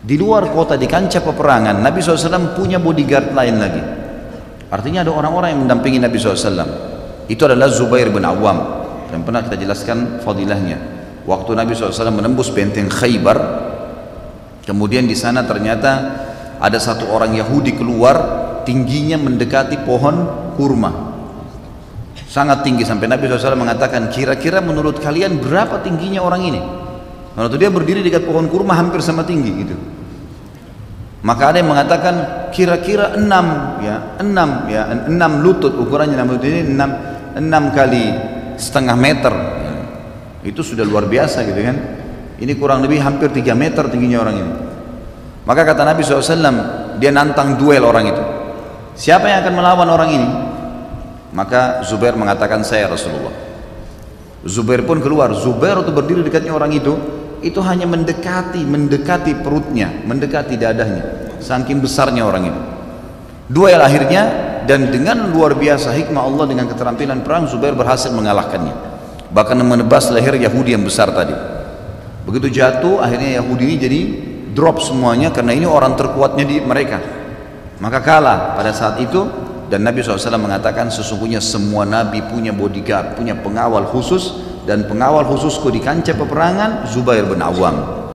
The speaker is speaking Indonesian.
Di luar kota di kancah peperangan Nabi SAW punya bodyguard lain lagi. Artinya ada orang-orang yang mendampingi Nabi SAW. Itu adalah Zubair bin Awam yang pernah kita jelaskan fadilahnya. Waktu Nabi SAW menembus benteng Khaybar, kemudian di sana ternyata ada satu orang Yahudi keluar tingginya mendekati pohon kurma. Sangat tinggi sampai Nabi SAW mengatakan kira-kira menurut kalian berapa tingginya orang ini? Waktu dia berdiri dekat pohon kurma hampir sama tinggi gitu. Maka ada yang mengatakan kira-kira enam ya enam ya enam lutut ukurannya enam lutut ini enam enam kali setengah meter. Ya. Itu sudah luar biasa gitu kan. Ini kurang lebih hampir tiga meter tingginya orang ini. Maka kata Nabi SAW, dia nantang duel orang itu. Siapa yang akan melawan orang ini? Maka Zubair mengatakan saya Rasulullah. Zubair pun keluar. Zubair waktu berdiri dekatnya orang itu, itu hanya mendekati, mendekati perutnya, mendekati dadahnya. Saking besarnya orang itu. Duel akhirnya dan dengan luar biasa hikmah Allah dengan keterampilan perang Zubair berhasil mengalahkannya. Bahkan menebas leher Yahudi yang besar tadi. Begitu jatuh akhirnya Yahudi ini jadi drop semuanya karena ini orang terkuatnya di mereka. Maka kalah pada saat itu dan Nabi SAW mengatakan sesungguhnya semua Nabi punya bodyguard, punya pengawal khusus dan pengawal khususku di kancah peperangan Zubair bin Awam